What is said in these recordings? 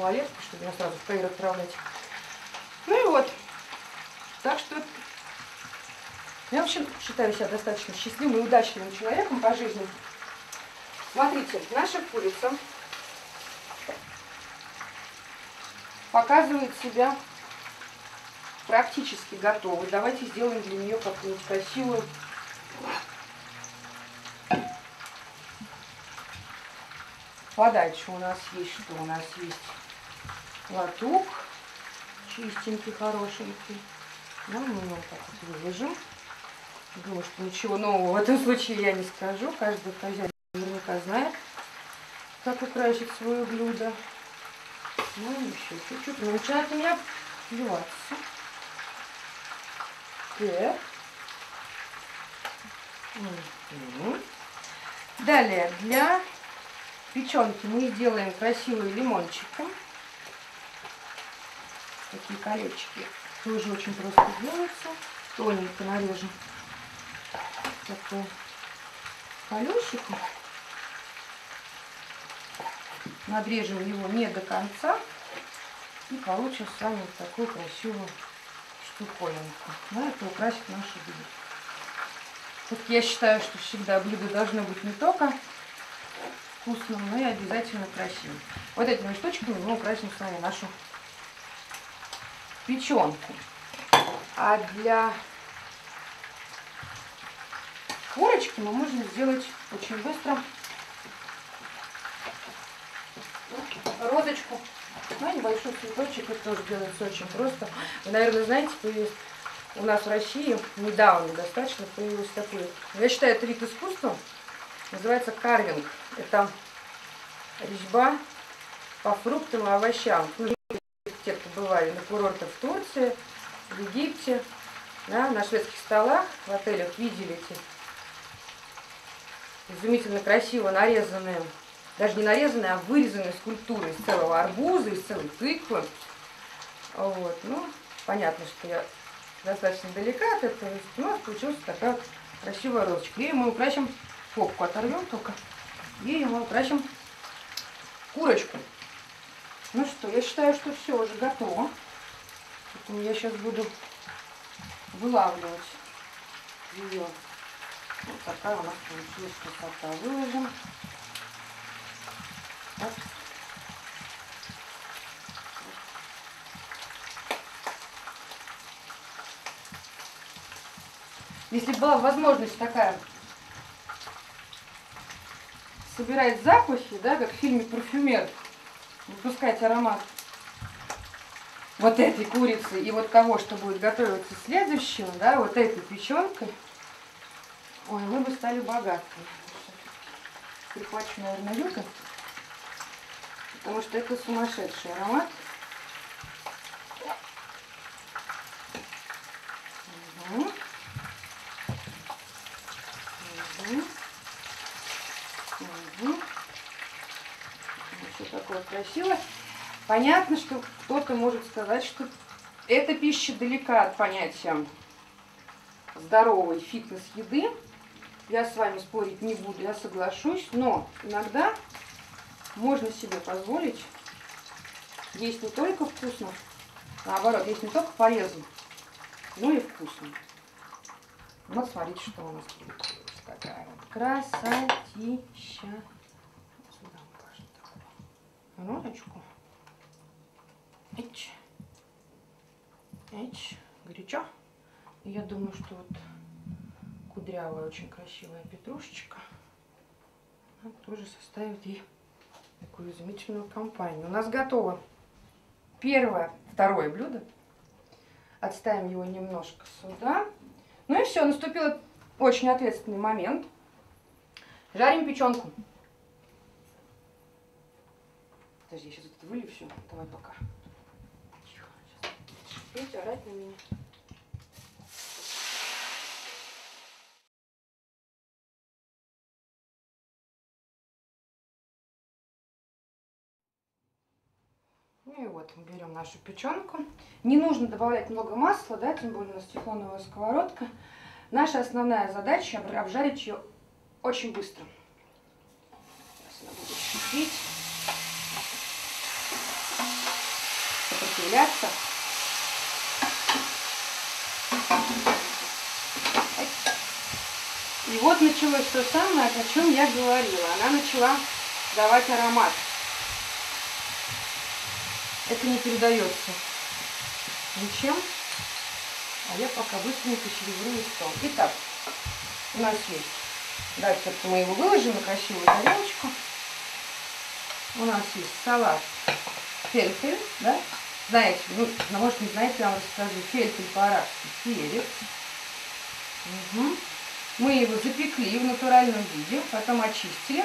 малолетки, чтобы меня сразу в ПР отправлять. Ну и вот. Так что я вообще считаю себя достаточно счастливым и удачливым человеком по жизни. Смотрите, наша курица показывает себя практически готовой. Давайте сделаем для нее какую-нибудь красивую подачу. У нас есть что? У нас есть лоток чистенький, хорошенький. Да, мы его так выложим. Думаю, что ничего нового в этом случае я не скажу. Каждый хозяин наверняка знает, как украсить свое блюдо. Ну, еще чуть-чуть. Начинает у меня плеваться. Так. Угу. Далее, для печенки мы сделаем красивые лимончики. Такие колечки. Тоже очень просто делаются. Тоненько нарежем такой колесик. Надрежем его не до конца. И получим с вами вот такую красивую штуковинку. Да, это украсит наше блюдо. Вот я считаю, что всегда блюдо должно быть не только вкусным, но и обязательно красивым. Вот этими штучками мы украсим с вами нашу печенку. А для курочки мы можем сделать очень быстро розочку. Ну, небольшой цветочек, это тоже делается очень просто. Вы, наверное, знаете, появилось у нас в России недавно достаточно появилось такое. Я считаю, это вид искусства. Называется карвинг. Это резьба по фруктам и овощам. Бывали на курортах в Турции, в Египте, да, на шведских столах, в отелях видели эти изумительно красиво нарезанные, даже не нарезанные, а вырезанные скульптуры из целого арбуза, из целой тыквы. Вот, ну, понятно, что я достаточно далека от этого. У нас получилась такая вот красивая розочка. Ею мы украсим, попку оторвем только, ею мы украсим курочку. Ну что, я считаю, что все уже готово. Поэтому я сейчас буду вылавливать ее. Вот такая у нас получилась красота. Выложим. Так. Если была возможность такая собирать запахи, да, как в фильме «Парфюмер», выпускать аромат вот этой курицы и вот того, что будет готовиться следующего, да, вот этой печенкой, ой, мы бы стали богатыми. Прихвачу, наверное, люка, потому что это сумасшедший аромат. Угу. Угу. Все такое красивое. Понятно, что кто-то может сказать, что эта пища далека от понятия здоровой фитнес-еды. Я с вами спорить не буду, я соглашусь, но иногда можно себе позволить есть не только вкусно, наоборот, есть не только полезно, но и вкусно. Вот смотрите, что у нас получилось. Такая вот красотища. Розочку. Эч. Эч. Горячо. Я думаю, что вот кудрявая, очень красивая петрушечка тоже составит ей такую изумительную компанию. У нас готово первое, второе блюдо. Отставим его немножко сюда. Ну и все, наступил очень ответственный момент. Жарим печенку. Подожди, я сейчас это вылью все. Давай пока. Тихо, сейчас. Шипеть, орать на меня. Ну и вот берем нашу печенку. Не нужно добавлять много масла, да, тем более у нас тефлоновая сковородка. Наша основная задача обжарить ее очень быстро. Сейчас она будет шипеть. Сопротивляться. И вот началось то самое, о чем я говорила. Она начала давать аромат. Это не передается ничем. А я пока быстренько сервирую стол. Итак, у нас есть. Дальше мы его выложим на красивую тарелочку. У нас есть салат фельфель, да? Знаете, ну, может не знаете, я вам расскажу. Фельфель по-арабски перец. Угу. Мы его запекли в натуральном виде, потом очистили,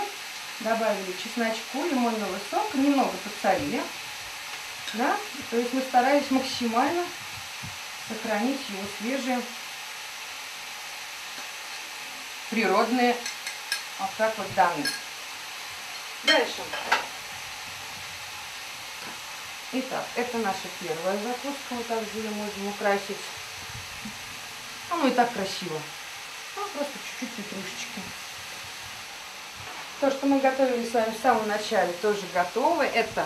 добавили чесночку, лимонного сока, немного подсолили. Да? То есть мы старались максимально сохранить его свежие, природные, вот так вот данные. Дальше. Итак, это наша первая закуска. Мы также ее можем украсить. Оно и так красиво. Ну, просто чуть-чуть петрушечки. То, что мы готовили с вами в самом начале, тоже готово. Это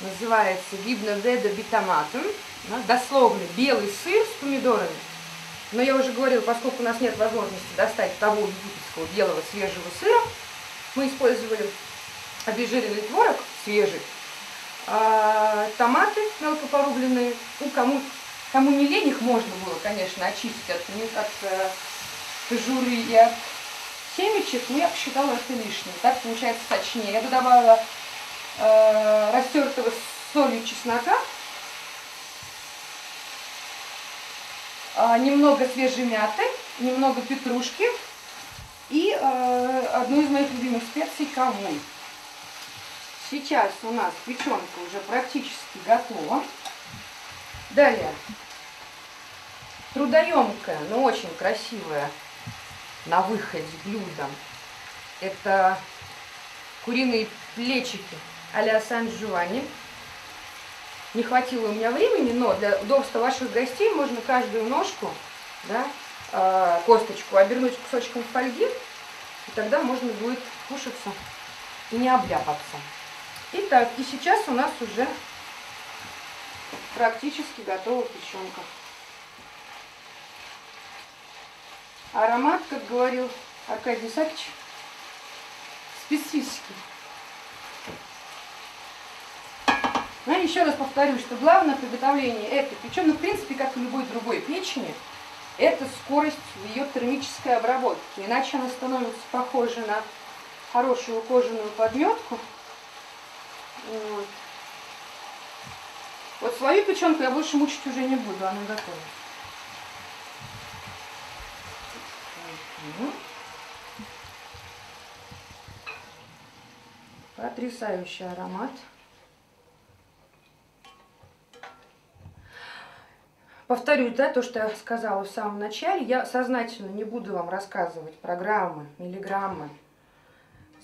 называется гибноведа битоматум. Дословно белый сыр с помидорами. Но я уже говорила, поскольку у нас нет возможности достать того египетского белого свежего сыра, мы использовали обезжиренный творог свежий, а, томаты мелко порубленные. Ну, кому, кому не лень, их можно было, конечно, очистить от, от э, кожуры и от семечек, но я посчитала это лишним. Так получается точнее. Я добавила э, растертого солью чеснока, э, немного свежей мяты, немного петрушки и э, одну из моих любимых специй кавун. Сейчас у нас печенка уже практически готова. Далее. Трудоемкая, но очень красивая на выходе блюдо. Это куриные плечики а-ля Сан-Джованни. Не хватило у меня времени, но для удобства ваших гостей можно каждую ножку, да, э, косточку обернуть кусочком фольги, и тогда можно будет кушаться и не обляпаться. Итак, и сейчас у нас уже практически готова печенка. Аромат, как говорил Аркадий Исаакович, специфический. Ну, еще раз повторю, что главное приготовление этой печенки, в принципе, как и любой другой печени, это скорость ее термической обработке. Иначе она становится похожа на хорошую кожаную подметку. Вот. Свою печенку я больше мучить уже не буду, она готова. Потрясающий аромат. Повторюсь, да, то, что я сказала в самом начале, я сознательно не буду вам рассказывать программы, миллиграммы,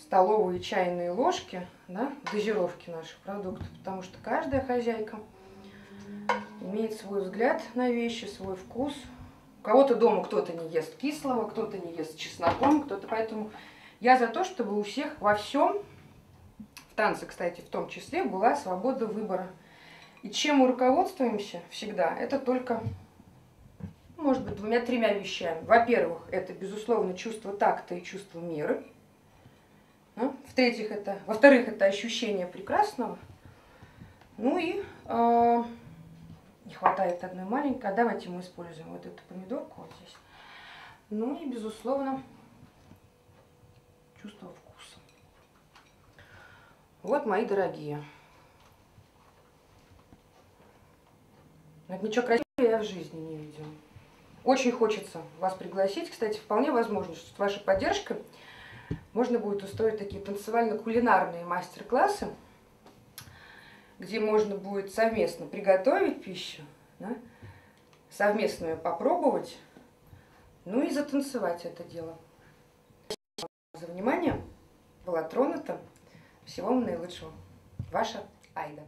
столовые чайные ложки, да, дозировки наших продуктов, потому что каждая хозяйка имеет свой взгляд на вещи, свой вкус. У кого-то дома кто-то не ест кислого, кто-то не ест чесноком, кто-то поэтому я за то, чтобы у всех во всем, в танце, кстати, в том числе, была свобода выбора. И чем мы руководствуемся всегда, это только, может быть, двумя-тремя вещами. Во-первых, это, безусловно, чувство такта и чувство меры. Ну, В-третьих, это, во-вторых, это ощущение прекрасного. Ну и э, не хватает одной маленькой. А давайте мы используем вот эту помидорку вот здесь. Ну и, безусловно, чувство вкуса. Вот, мои дорогие. Ничего красивее я в жизни не видела. Очень хочется вас пригласить. Кстати, вполне возможно, что с вашей поддержкой можно будет устроить такие танцевально-кулинарные мастер-классы, где можно будет совместно приготовить пищу, да, совместно ее попробовать, ну и затанцевать это дело. За внимание. Была тронута. Всего вам наилучшего. Ваша Айда.